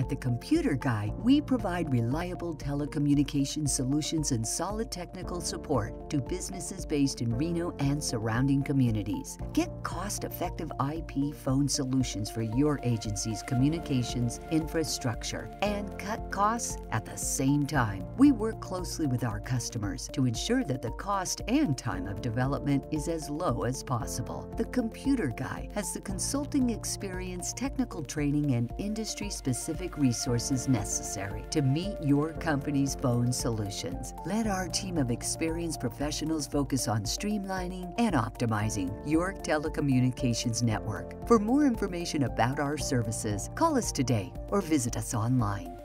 At the Computer Guy, we provide reliable telecommunications solutions and solid technical support to businesses based in Reno and surrounding communities. Get cost effective IP phone solutions for your agency's communications infrastructure and cut costs at the same time. We work closely with our customers to ensure that the cost and time of development is as low as possible. The Computer Guy has the consulting experience, technical training, and industry resources necessary to meet your company's phone solutions. Let our team of experienced professionals focus on streamlining and optimizing your telecommunications network. For more information about our services, call us today or visit us online.